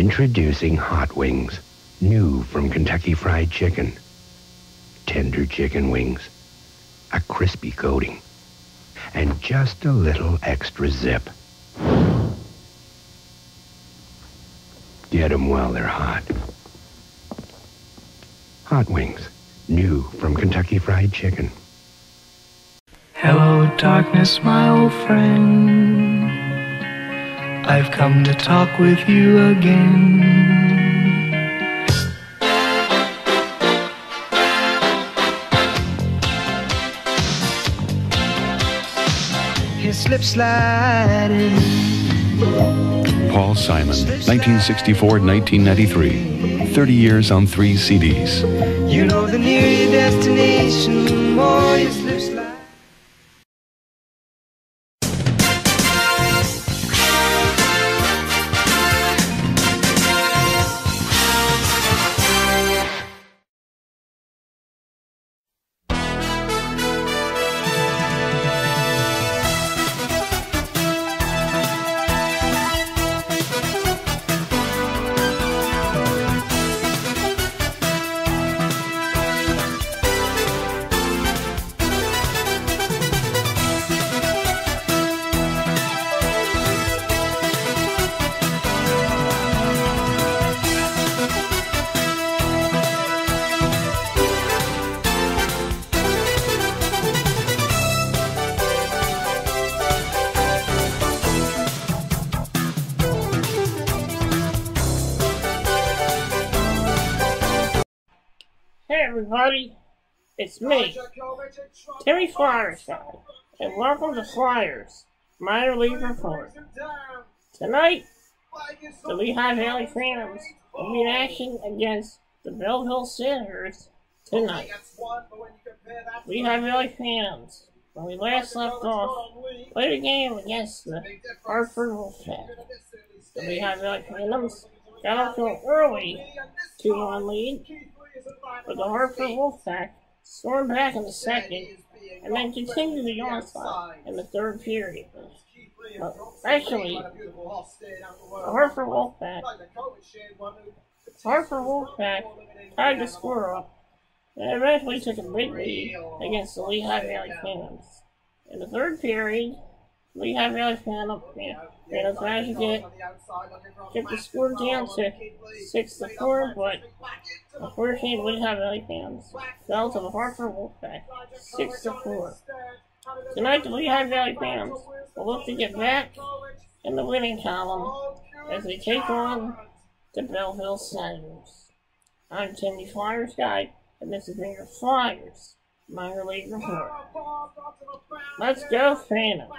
Introducing Hot Wings, new from Kentucky Fried Chicken. Tender chicken wings, a crispy coating, and just a little extra zip. Get 'em while they're hot. Hot Wings, new from Kentucky Fried Chicken. Hello, darkness, my old friend. I've come to talk with you again. His slip sliding. Paul Simon, 1964-1993. 30 years on three CDs. You know the nearer your destination, the more you slip Hey everybody, it's me, Timmy Flyersguy, and welcome to Flyers Minor League Report. Tonight, the Lehigh Valley Phantoms will be in action against the Belleville Senators tonight. Lehigh Valley Phantoms, when we last left off, played a game against the Hartford Wolfpack. The Lehigh Valley Phantoms got off to an early 2-1 lead, but the Hartford Wolfpack stormed back in the second and then continued the onslaught in the third period. But actually, the Hartford Wolfpack, Hartford Wolfpack tried to score up and eventually took a big lead against the Lehigh Valley Phantoms. In the third period, Lehigh Valley Phantoms Phantoms managed to get, get the score down to 6 to 4, but unfortunately, the Lehigh Valley Phantoms fell to the Hartford Wolfpack 6 to 4. Tonight, the Lehigh Valley Phantoms will look to get back in the winning column as they take on the Belleville Senators. I'm Timmy Flyers Guy, and this has been your Flyers minor league report. Let's go, Phantoms.